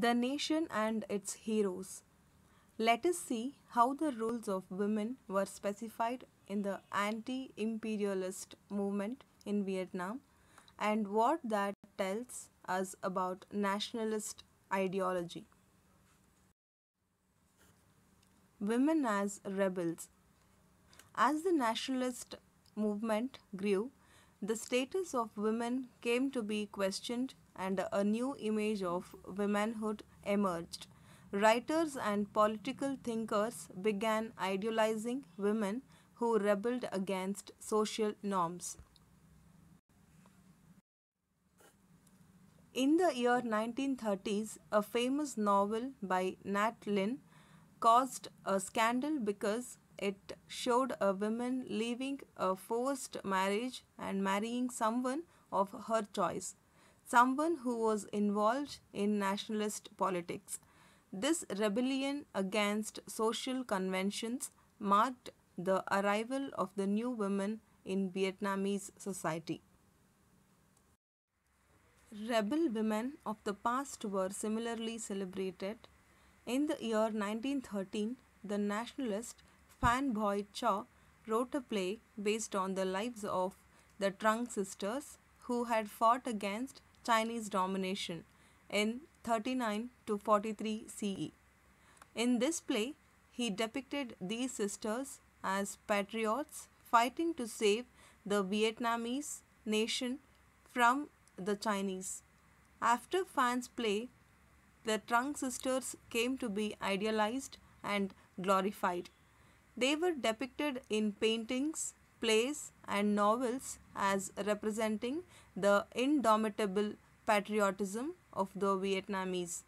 The Nation and Its Heroes. Let us see how the roles of women were specified in the anti imperialist movement in Vietnam and what that tells us about nationalist ideology. Women as rebels. As the nationalist movement grew, the status of women came to be questioned and a new image of womanhood emerged. Writers and political thinkers began idealizing women who rebelled against social norms. In the year 1930s, a famous novel by Nhat Linh caused a scandal because it showed a woman leaving a forced marriage and marrying someone of her choice, someone who was involved in nationalist politics. This rebellion against social conventions marked the arrival of the new women in Vietnamese society. Rebel women of the past were similarly celebrated. In the year 1913, the nationalist Phan Boi Chau wrote a play based on the lives of the Trung sisters who had fought against Chinese domination in 39 to 43 CE. In this play, he depicted these sisters as patriots fighting to save the Vietnamese nation from the Chinese. After Phan's play, the Trung sisters came to be idealized and glorified. They were depicted in paintings, plays, and novels as representing the indomitable patriotism of the Vietnamese.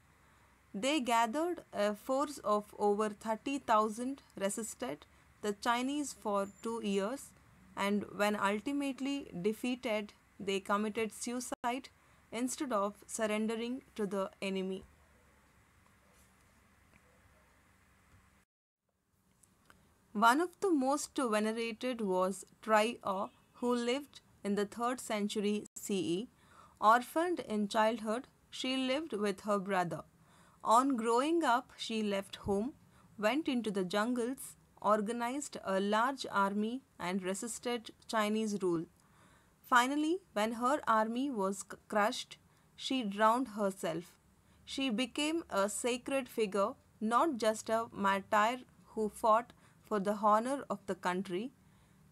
They gathered a force of over 30,000, resisted the Chinese for two years, and when ultimately defeated, they committed suicide instead of surrendering to the enemy. One of the most venerated was Tri who lived in the 3rd century CE. Orphaned in childhood, she lived with her brother. On growing up, she left home, went into the jungles, organized a large army, and resisted Chinese rule. Finally, when her army was crushed, she drowned herself. She became a sacred figure, not just a martyr who fought for the honor of the country.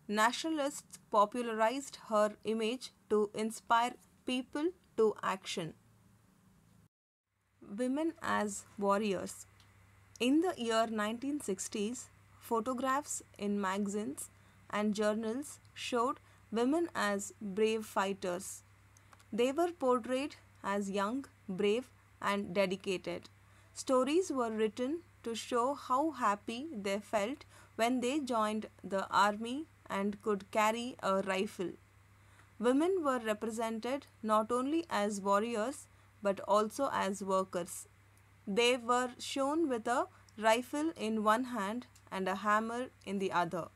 Nationalists popularized her image to inspire people to action. Women as warriors. In the year 1960s, photographs in magazines and journals showed women as brave fighters. They were portrayed as young, brave, and dedicated. Stories were written to show how happy they felt when they joined the army and could carry a rifle. Women were represented not only as warriors but also as workers. They were shown with a rifle in one hand and a hammer in the other.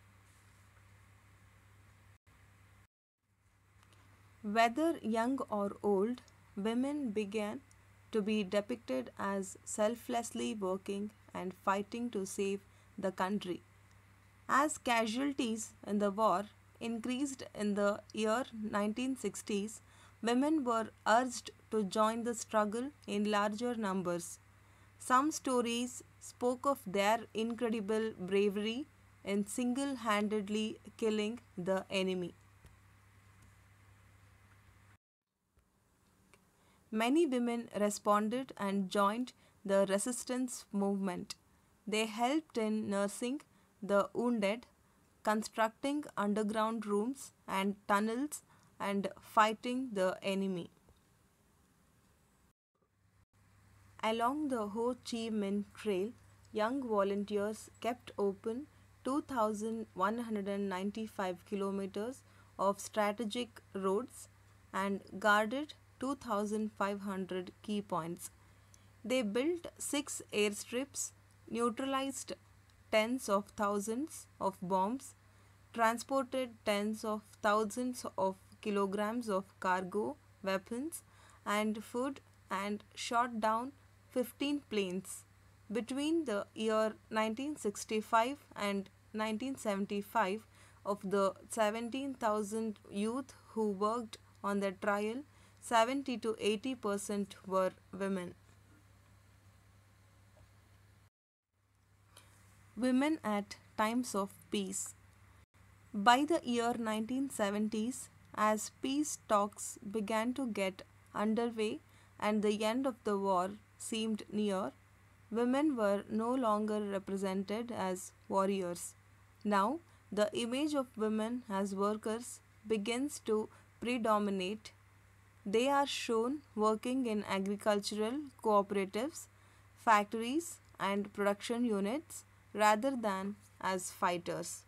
Whether young or old, women began to be depicted as selflessly working and fighting to save the country. As casualties in the war increased in the year 1960s, women were urged to join the struggle in larger numbers. Some stories spoke of their incredible bravery in single handedly killing the enemy. Many women responded and joined the resistance movement. They helped in nursing the wounded, constructing underground rooms and tunnels, and fighting the enemy. Along the Ho Chi Minh Trail, young volunteers kept open 2,195 kilometers of strategic roads and guarded 2,500 key points. They built six airstrips, neutralized tens of thousands of bombs, transported tens of thousands of kilograms of cargo, weapons, and food, and shot down 15 planes. Between the year 1965 and 1975, of the 17,000 youth who worked on the trial, 70 to 80 percent were women. Women at times of peace. By the year 1970s, as peace talks began to get underway and the end of the war seemed near, women were no longer represented as warriors. Now, the image of women as workers begins to predominate. They are shown working in agricultural cooperatives, factories, and production units rather than as fighters.